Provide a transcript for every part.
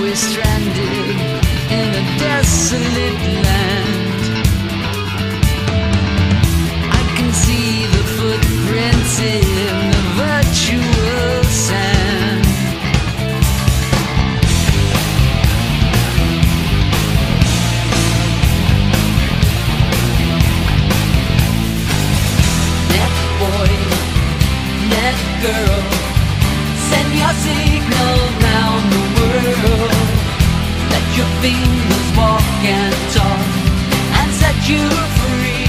we're stranded in a desolate feelings walk and talk and set you free.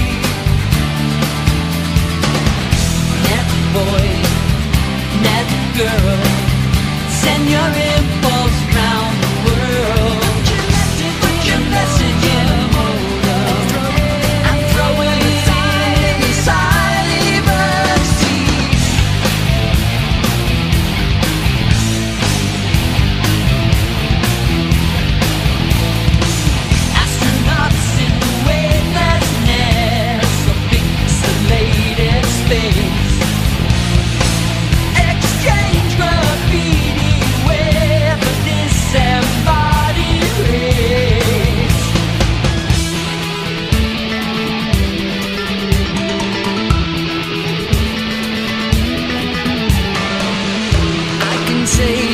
Net boy, net girl, send your say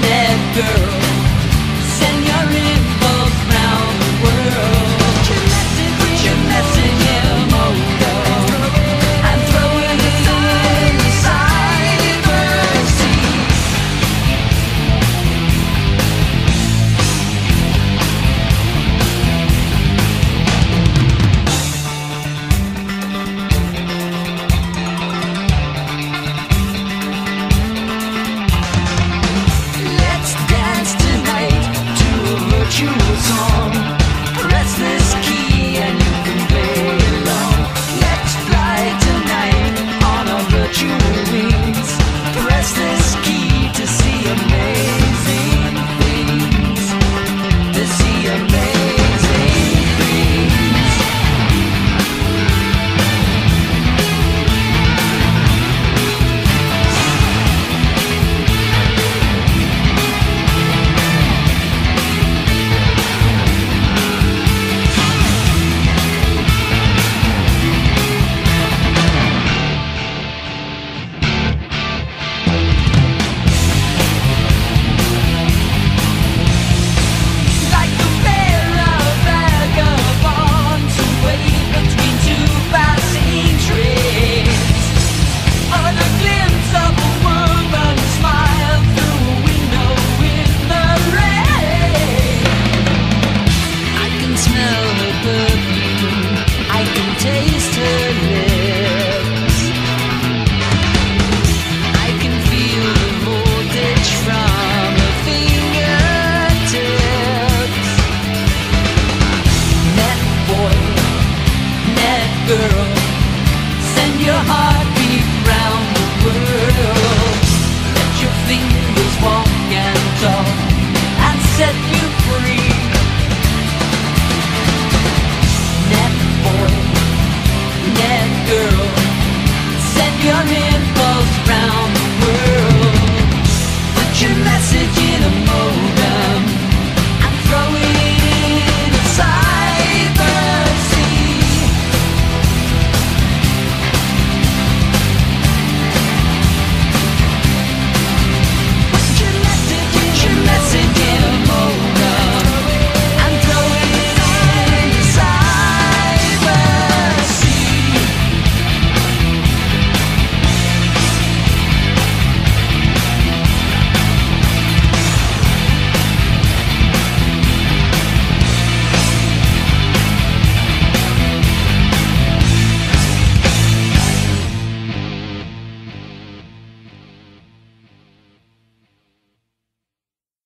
that girl.